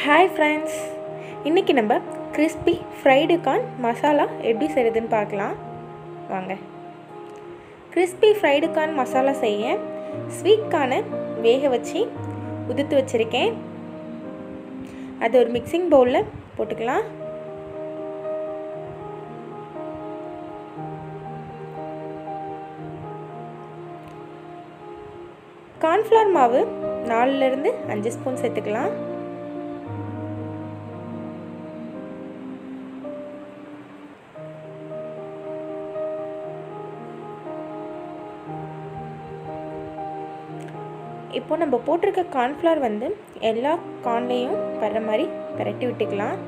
Hi friends இன்றைக்கி நம்ம crispy fried corn masala எப்படி செய்கிறதுன்னு பார்க்கலாம். வாங்க. கிறிஸ்பி ஃப்ரைடு கார்ன் மசாலா செய்ய ஸ்வீட் கார்னை வேக வச்சு உதுத்து வச்சுருக்கேன். அது ஒரு மிக்சிங் பவுலில் போட்டுக்கலாம். கார்ன்ஃப்ளவர் மாவு நாலுலேருந்து அஞ்சு ஸ்பூன் சேர்த்துக்கலாம். இப்போ நம்ம போட்டிருக்க கார்ன்ஃப்ளவர் வந்து எல்லா கார்ன்லேயும் வர்ற மாதிரி பரட்டி விட்டுக்கலாம்.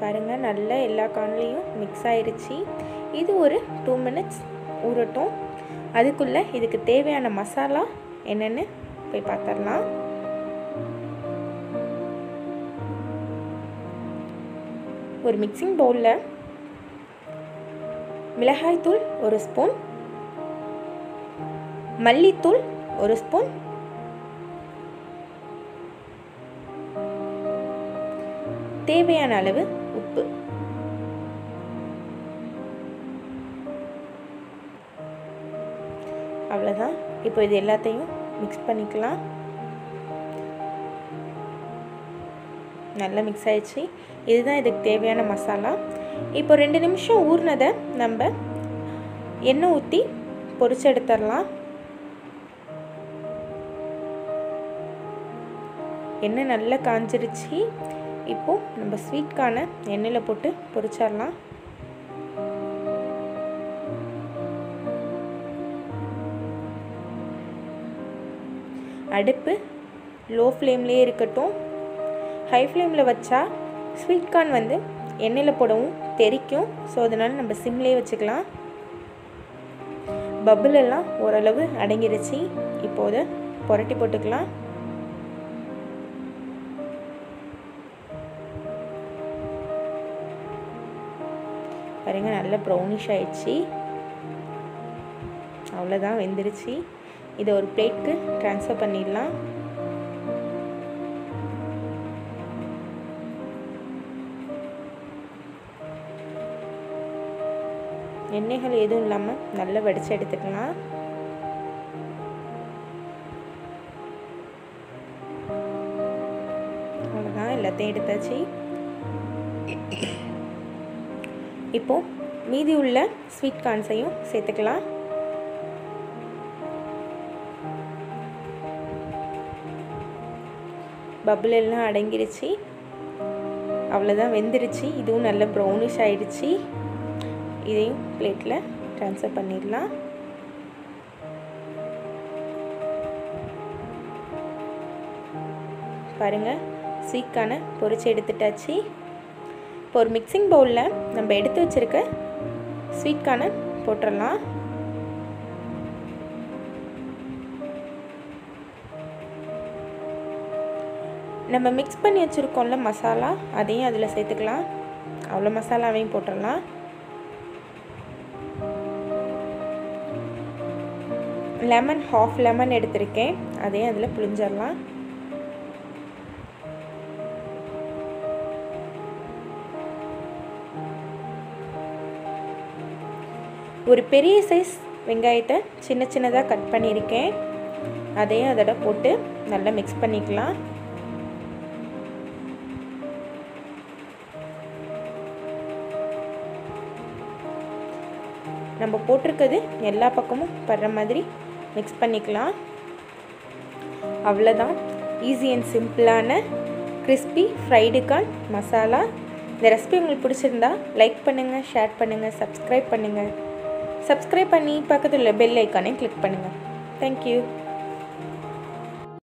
பாருங்கள் நல்லா எல்லா கார்ன்லேயும் மிக்ஸ் ஆயிடுச்சு இது ஒரு டூ மினிட்ஸ் ஊறட்டும். அதுக்குள்ளே இதுக்கு தேவையான மசாலா என்னென்னு போய் பார்த்துடலாம் ஒரு மிக்சிங் பவுலில் மிளகாய்த்தூள் ஒரு ஸ்பூன். மல்லித்தூள் ஒரு ஸ்பூன். தேவையான அளவு உப்பு. அவ்வளோதான் இப்போ இது எல்லாத்தையும் மிக்ஸ் பண்ணிக்கலாம். நல்லா மிக்ஸ் ஆயிடுச்சு. இதுதான் இதுக்கு தேவையான மசாலா. இப்போ ரெண்டு நிமிஷம் ஊறினதை நம்ம எண்ணெய் ஊற்றி பொரிச்சு எடுத்துடலாம். எண்ணெய் நல்லா காஞ்சிருச்சு. இப்போது நம்ம ஸ்வீட்கான எண்ணெயில் போட்டு பொரிச்சிடலாம். அடுப்பு லோ ஃப்ளேம்லேயே இருக்கட்டும். ஹை ஃப்ளேமில் வச்சா ஸ்வீட் கார்ன் வந்து எண்ணெயில் போடவும் தெரிக்கும். ஸோ அதனால் நம்ம சிம்லேயே வச்சுக்கலாம். பபுள் எல்லாம் ஓரளவு அடங்கிடுச்சு இப்போது புரட்டி போட்டுக்கலாம். பாருங்க நல்ல ப்ரௌனிஷ் ஆயிடுச்சு. அவ்வளோதான் வெந்துருச்சு. இதை ஒரு பிளேட்க்கு ட்ரான்ஸ்ஃபர் பண்ணிடலாம். எண்ணெய்கள் எதுவும் இல்லாமல் நல்லா வடித்து எடுத்துக்கலாம். அவ்வளோதான் எல்லாத்தையும் எடுத்தாச்சு. இப்போ மீதி உள்ள ஸ்வீட் கார்ன்ஸையும் சேர்த்துக்கலாம். பபுள் எல்லாம் அடங்கிருச்சு. அவ்வளோதான் வெந்துருச்சு. இதுவும் நல்ல ப்ரௌனிஷ் ஆயிடுச்சு. இதையும் பிளேட்டில் ட்ரான்ஸ்ஃபர் பண்ணிடலாம். பாருங்கள் ஸ்வீக்கான பொறிச்சு எடுத்துட்டாச்சு. இப்போ ஒரு மிக்சிங் பவுலில் நம்ம எடுத்து வச்சுருக்க ஸ்வீட்கான போட்டுடலாம் நம்ம மிக்ஸ் பண்ணி வச்சுருக்கோம்ல மசாலா அதையும் அதில் சேர்த்துக்கலாம். அவ்வளோ மசாலாவையும் போட்டுடலாம் லெமன் ஹாஃப் லெமன் எடுத்திருக்கேன். அதையும் அதில் புளிஞ்சிடலாம் ஒரு பெரிய சைஸ் வெங்காயத்தை சின்ன சின்னதாக கட் பண்ணியிருக்கேன். அதையும் அதோட போட்டு நல்லா மிக்ஸ் பண்ணிக்கலாம். நம்ம போட்டிருக்கிறது எல்லா பக்கமும் படுற மாதிரி மிக்ஸ் பண்ணிக்கலாம். அவ்வளோதான் ஈஸி அண்ட் சிம்பிளான கிறிஸ்பி ஃப்ரைடு கார்ன் மசாலா இந்த ரெசிபி உங்களுக்கு பிடிச்சிருந்தா லைக் பண்ணுங்கள் ஷேர் பண்ணுங்கள் சப்ஸ்கிரைப் பண்ணுங்கள் சப்ஸ்கிரைப் பண்ணி பக்கத்தில் உள்ள பெல் ஐக்கானே கிளிக் பண்ணுங்கள் தேங்க்யூ